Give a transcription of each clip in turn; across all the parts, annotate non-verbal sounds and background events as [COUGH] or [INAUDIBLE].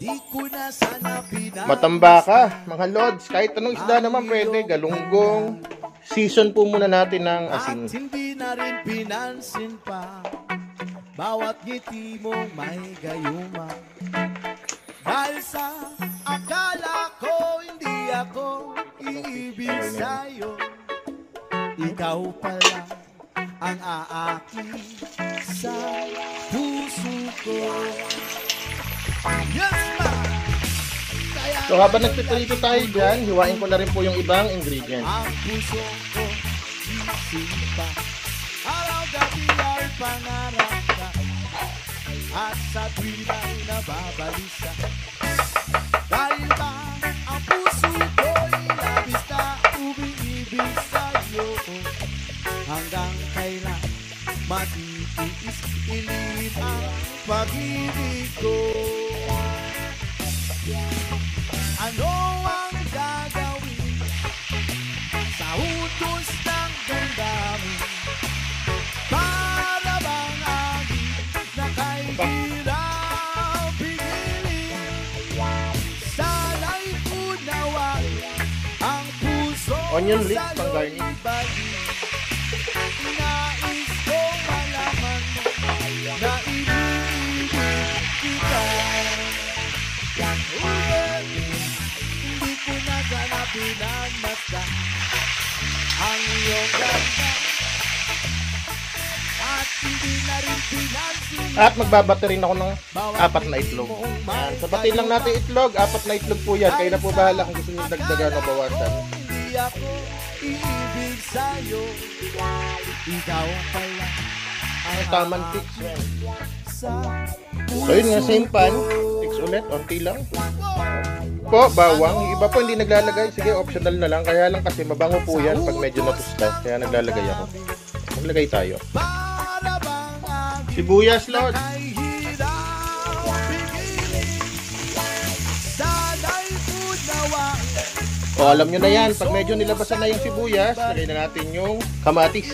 Pinag- Matambaka, mga lods. Kahit anong isda naman pwede. Galunggong. Season po muna natin ng asin. At hindi na rin pinansin pa Bawat ngiti mo may gayuma Dahil sa akala ko hindi ako iibig sa'yo Ikaw pala ang aaki sa puso ko Yes, So habang nagpiprito tayo dyan, hiwain ko na rin po yung ibang ingredients. ang puso ko isipa Araw-gabi ay pangarap ka At sa tuwing ay nababalisa. Dahil ba ang puso ko'y labis na umiibig sa'yo? Hanggang kailan matitiis ilim ang pag-ibig ko Ano ang gagawin sa utos ng damdamin? Para bang agit na kay hirap pigilin? Sana'y unawain ang puso Onion pang garnish. balik. Nais kong malaman na iniibig kita. Ko na sana pinagmasdan ang iyong ganda. At hindi na rin pinansin At magbabati rin ako ng apat na itlog. Yan. Sabatin lang natin itlog. Apat na itlog po yan. Kayo na po bahala kung gusto nyo dagdagan o bawasan. Hindi ako iibig sa'yo Ikaw pala Ang tamang fix So yun nga, same pan. Fix ulit. Unti lang. Po, bawang. Yung iba po hindi naglalagay. Sige, optional na lang. Kaya lang kasi mabango po yan pag medyo natustas. Kaya naglalagay ako. Maglagay tayo. Sibuyas, Lord. ay hirap pigilin Sana'y unawain O, alam nyo na yan. Pag medyo nilabasan na yung sibuyas, lagay na natin yung kamatis.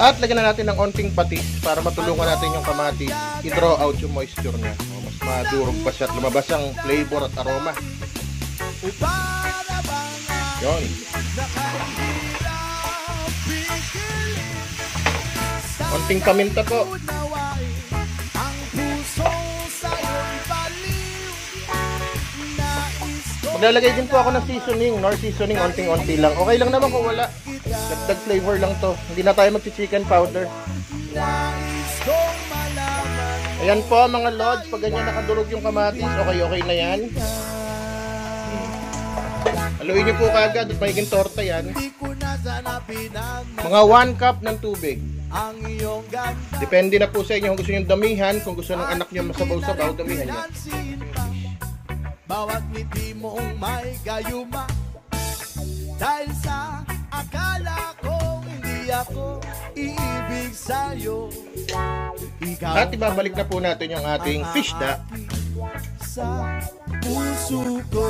At lagyan na natin ng onting patis para matulungan natin yung kamatis i-draw out yung moisture niya. Mas madurog pa siya at lumabas ang flavor at aroma. Pigilin Onting paminta po. Maglalagay din po ako ng seasoning, nor seasoning, onting-onti lang. Okay lang naman kung wala. Dagdag flavor lang to. Hindi na tayo magchi-chicken powder. Ayan po mga lods, pag ganyan nakadurog yung kamatis, okay-okay na yan. Haluin niyo po kagad at magiging torta yan. Mga 1 cup ng tubig. ang iyong Depende na po sa inyo kung gusto niyo damihan, kung gusto ng anak niyo masabaw-sabaw, damihan niyo. Bawat ngiti mong may gayuma Dahil sa akala ko hindi ako iibig sa'yo Ikaw At ibabalik na po natin yung ating fish da. sa puso ko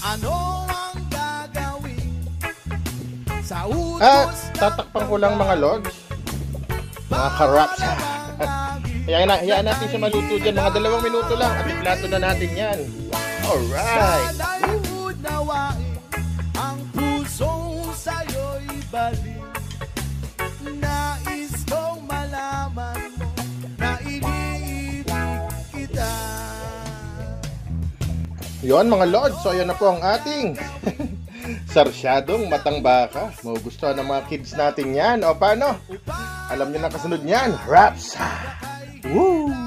Ano ang gagawin sa utos At tatakpan ko lang mga lods. Mga karaps. Hayaan, na, hayaan natin siya maluto dyan. Mga dalawang minuto lang. At iplato na natin yan. Alright. Sana'y unawain ang pusong sa'yo'y balik Nais kong malaman mo na iniibig kita Yon mga lods. So ayan na po ang ating [LAUGHS] sarsyadong matang baka. Magugustuhan ng mga kids natin yan. O paano? Alam niyo na kasunod niyan. Raps. Woo!